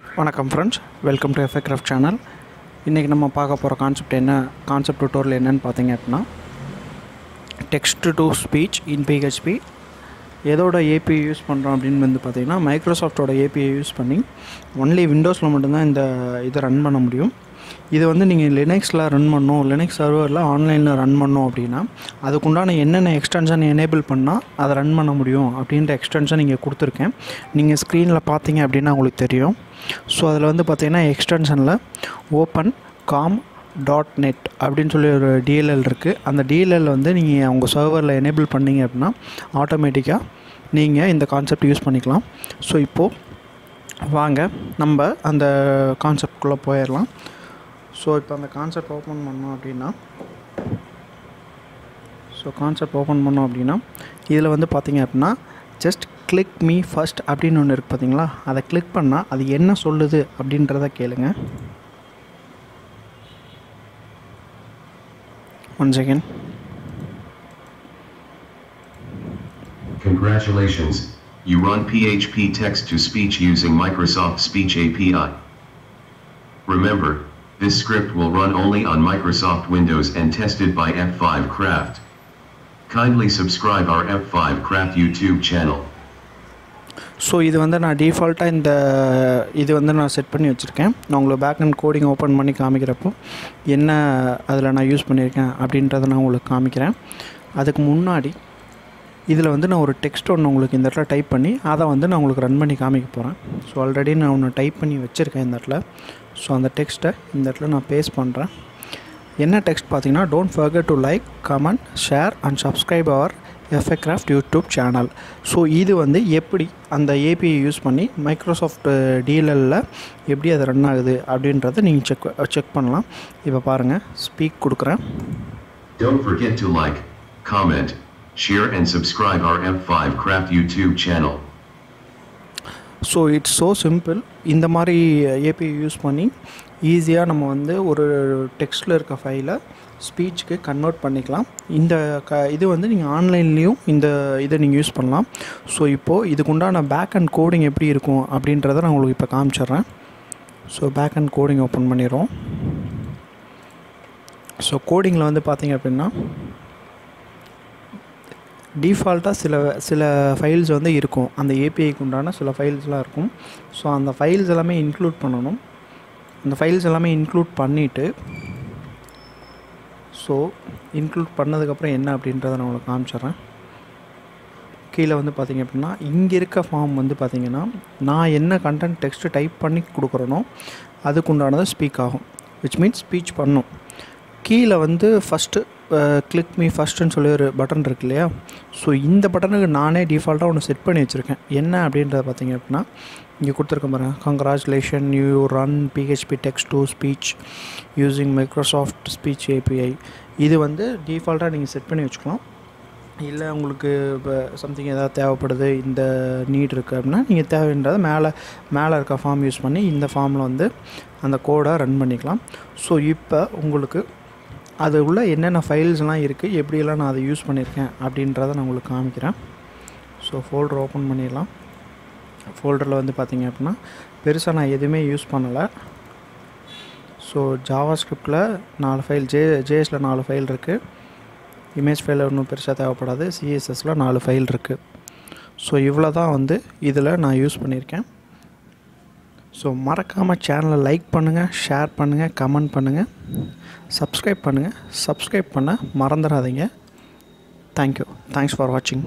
வணக்கம் friends welcome to FA craft channel இன்றைக்கி நம்ம பார்க்க போகிற கான்செப்ட் என்ன? கான்செப்ட் டுட்டோரியல் என்னன்னு பார்த்தீங்க அப்படின்னா text to speech in PHP எதோட ஏபிஐ யூஸ் பண்ணுறோம் அப்படின்னு வந்து பார்த்தீங்கன்னா மைக்ரோசாஃப்டோட ஏபிஐ யூஸ் பண்ணி ஒன்லி விண்டோஸில் மட்டும்தான் இந்த இதை ரன் பண்ண முடியும். இது வந்து நீங்கள் லினக்ஸில் ரன் பண்ணோம் லினக்ஸ் சர்வரில் ஆன்லைனில் ரன் பண்ணோம் அப்படின்னா அதுக்குண்டான என்னென்ன எக்ஸ்டென்ஷன் எனேபிள் பண்ணால் அதை ரன் பண்ண முடியும் அப்படின்ற எக்ஸ்டென்ஷன் இங்கே கொடுத்துருக்கேன். நீங்கள் ஸ்க்ரீனில் பார்த்தீங்க அப்படின்னா உங்களுக்கு தெரியும். ஸோ அதில் வந்து பார்த்தீங்கன்னா எக்ஸ்டென்ஷனில் ஓப்பன் காம் டாட் நெட் அப்படின்னு சொல்லி ஒரு டிஎல்எல் இருக்குது அந்த டிஎல்எல் வந்து நீங்கள் உங்கள் சர்வரில் எனேபிள் பண்ணீங்க அப்படின்னா ஆட்டோமேட்டிக்காக நீங்கள் இந்த கான்செப்ட் யூஸ் பண்ணிக்கலாம். ஸோ இப்போது வாங்க நம்ம அந்த கான்செப்ட்குள்ளே போயிடலாம் ஸோ இப்போ அந்த கான்செப்ட் ஓப்பன் பண்ணோம் அப்படின்னா ஸோ கான்செப்ட் ஓப்பன் பண்ணோம் அப்படின்னா இதில் வந்து பார்த்திங்க அப்படின்னா ஜஸ்ட் கிளிக் மீ ஃபஸ்ட் அப்படின்னு ஒன்று இருக்குது பார்த்தீங்களா அதை கிளிக் பண்ணால் அது என்ன சொல்லுது அப்படின்றத கேளுங்கள் one second. Congratulations, you run PHP text-to-speech using Microsoft Speech API. Remember, this script will run only on Microsoft Windows and tested by F5 Craft. Kindly subscribe our F5 Craft YouTube channel. So இது வந்து நான் டிஃபால்ட்டாக இந்த இது வந்து நான் set பண்ணி வச்சுருக்கேன். நான் உங்களுக்கு பேக் அண்ட் கோடிங் ஓப்பன் பண்ணி காமிக்கிறப்போ என்ன அதில் நான் யூஸ் பண்ணியிருக்கேன் அப்படின்றத நான் உங்களுக்கு காமிக்கிறேன். அதுக்கு முன்னாடி இதில் வந்து நான் ஒரு டெக்ஸ்ட் ஒன்று உங்களுக்கு இந்த இடத்துல டைப் பண்ணி அதை வந்து நான் உங்களுக்கு ரன் பண்ணி காமிக்க போகிறேன் ஸோ ஆல்ரெடி நான் ஒன்று டைப் பண்ணி வச்சுருக்கேன் இந்த இடத்துல. ஸோ அந்த டெக்ஸ்ட்டை இந்த இடத்துல நான் பேஸ்ட் பண்ணுறேன் என்ன டெக்ஸ்ட் பார்த்தீங்கன்னா don't forget to like comment share and subscribe our FA craft YouTube channel so இது வந்து எப்படி அந்த ஏபிஐ யூஸ் பண்ணி மைக்ரோசாஃப்ட் டிஎல்எல்ல எப்படி அது ரன் ஆகுது அப்படின்றத நீங்கள் செக் செக் பண்ணலாம். இப்போ பாருங்கள் ஸ்பீக் கொடுக்குறேன். Don't forget to like, comment, share and subscribe our F5 Craft YouTube channel. So it's so simple இந்த மாதிரி ஏபிஐ யூஸ் பண்ணி ஈஸியாக நம்ம வந்து ஒரு டெக்ஸ்ட்டில் இருக்க ஃபைலை ஸ்பீச்சுக்கு கன்வெர்ட் பண்ணிக்கலாம். இந்த க இது வந்து நீங்கள் ஆன்லைன்லேயும் இந்த இதை நீங்கள் யூஸ் பண்ணலாம். ஸோ இப்போது இதுக்குண்டான பேக் அண்ட் கோடிங் எப்படி இருக்கும் அப்படின்றத நான் உங்களுக்கு இப்போ காமிச்சிட்றேன். So back and coding open பண்ணிடுறோம். ஸோ கோடிங்கில் வந்து பார்த்தீங்க அப்படின்னா டிஃபால்ட்டாக சில சில ஃபைல்ஸ் வந்து இருக்கும். அந்த ஏபிஐக்கு உண்டான சில ஃபைல்ஸ்லாம் இருக்கும். ஸோ அந்த ஃபைல்ஸ் எல்லாமே இன்க்ளூட் பண்ணணும். அந்த ஃபைல்ஸ் எல்லாமே இன்க்ளூட் பண்ணிவிட்டு ஸோ இன்க்ளூட் பண்ணதுக்கப்புறம் என்ன அப்படின்றத நான் உங்களுக்கு காமிச்சிட்றேன். கீழே வந்து பார்த்திங்க அப்படின்னா இங்கே இருக்க ஃபார்ம் வந்து பார்த்திங்கன்னா நான் என்ன கண்டென்ட் டெக்ஸ்ட்டு டைப் பண்ணி கொடுக்குறேனோ அதுக்கு உண்டானது ஸ்பீக் ஆகும். விச் மீன்ஸ் ஸ்பீச் பண்ணும். கீழே வந்து ஃபஸ்ட்டு கிளிக் மீ ஃபஸ்ட்டுன்னு சொல்லி ஒரு பட்டன் இருக்கு இல்லையா? ஸோ இந்த பட்டனுக்கு நானே டிஃபால்ட்டாக ஒன்று செட் பண்ணி வச்சுருக்கேன். என்ன அப்படின்றத பார்த்தீங்க அப்படின்னா இங்கே கொடுத்துருக்க பாருங்கள் congratulation you run PHP text to speech using Microsoft speech API இது வந்து டிஃபால்ட்டாக நீங்கள் செட் பண்ணி வச்சுக்கலாம். இல்லை உங்களுக்கு இப்போ சம்திங் எதாவது தேவைப்படுது இந்த நீட் இருக்குது அப்படின்னா நீங்கள் தேவைன்றதை மேலே மேலே இருக்க ஃபார்ம் யூஸ் பண்ணி இந்த ஃபார்மில் வந்து அந்த கோடை ரன் பண்ணிக்கலாம். ஸோ இப்போ உங்களுக்கு அது உள்ள என்னென்ன ஃபைல்ஸ்லாம் இருக்குது எப்படியெல்லாம் நான் அதை யூஸ் பண்ணியிருக்கேன் அப்படின்றத நான் உங்களுக்கு காமிக்கிறேன். ஸோ ஃபோல்டர் ஓப்பன் பண்ணிடலாம். ஃபோல்டரில் வந்து பார்த்திங்க அப்படின்னா பெருசாக நான் எதுவுமே யூஸ் பண்ணலை. ஸோ ஜாவா ஸ்கிரிப்டில் நாலு ஃபைல் ஜே ஜேஎஸில் நாலு ஃபைல் இருக்குது இமேஜ் ஃபைல் ஒன்றும் பெருசாக தேவைப்படாது. சிஎஸ்எஸில் நாலு ஃபைல் இருக்குது ஸோ இவ்வளோ தான் வந்து இதில் நான் யூஸ் பண்ணியிருக்கேன். ஸோ மறக்காமல் சேனலை லைக் பண்ணுங்கள் ஷேர் பண்ணுங்கள் கமெண்ட் பண்ணுங்கள் சப்ஸ்கிரைப் பண்ணுங்கள் சப்ஸ்கிரைப் பண்ண மறந்துடாதீங்க. தேங்க்யூ தேங்க்ஸ் ஃபார் வாட்சிங்